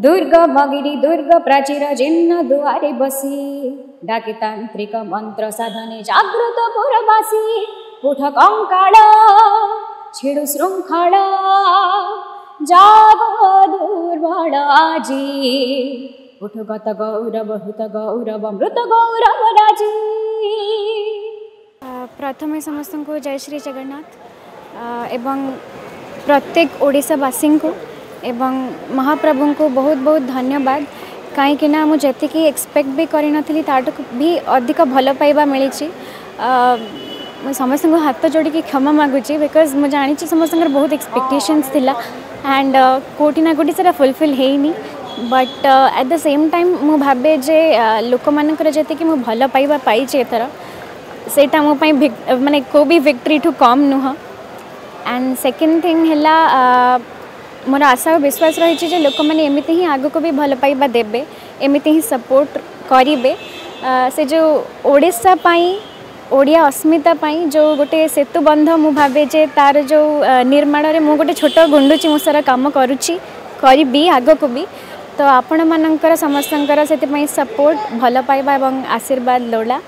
दुर्ग मगिरी दुर्ग प्राचीर जिन्न दुआरे बसी डाके तांत्रिक मंत्र साधने जागृत पुरवासी उठ कंकाल छिड़ श्रृंखल जागो दुर्बल आजी उठ गत गौरव हृत गौरव मृत गौरव राजी प्रथम समस्त को जय श्री जगन्नाथ एवं प्रत्येक ओडावासी को एवं महाप्रभु को बहुत बहुत धन्यवाद कहीं मुझे जी एक्सपेक्ट भी करी ताठ भी अधिक भल पाइबा मिली समस्त को हाथ जोड़ी क्षमा मगुच बिकज मुझे जाणी समस्त बहुत एक्सपेक्टेशंस थिला एंड कोटी ना कोटी सारा फुलफिल होनी but at the same time मु भावे जे लोक मानकर जी मुझे भल पाइबा पाई एथर से मानने को भी विक्ट्री ठू कम नुह एंड सेकेंड थिंग है ମୋର ଆଶା ଓ ବିଶ୍ୱାସ ରହିଛି ଯେ ଲୋକମାନେ ଏମିତି ହିଁ ଆଗକୁ ବି ଭଲ ପାଇବା ଦେବେ ଏମିତି ହିଁ ସପୋର୍ଟ କରିବେ ସେ ଯେଉଁ ଓଡ଼ିଶା ପାଇଁ ଓଡ଼ିଆ ଅସ୍ମିତା ପାଇଁ ଯେଉଁ ଗୋଟେ ସେତୁବନ୍ଧ ମୁଁ ଭାବେ ଯେ ତା'ର ଯେଉଁ ନିର୍ମାଣରେ ମୁଁ ଗୋଟେ ଛୋଟ ଗୁଣ୍ଡୁଚି ମୂଷାର କାମ କରୁଛି କରିବି ଆଗକୁ ବି ତ ଆପଣମାନଙ୍କର ସମସ୍ତଙ୍କର ସେଥିପାଇଁ ସପୋର୍ଟ ଭଲ ପାଇବା ଏବଂ ଆଶୀର୍ବାଦ ଲୋଡ଼ା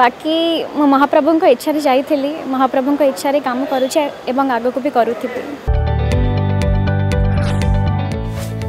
ବାକି ମୁଁ ମହାପ୍ରଭୁଙ୍କ ଇଚ୍ଛାରେ ଯାଇଥିଲି ମହାପ୍ରଭୁଙ୍କ ଇଚ୍ଛାରେ କାମ କରୁଛି ଏବଂ ଆଗକୁ ବି କରୁଥିବି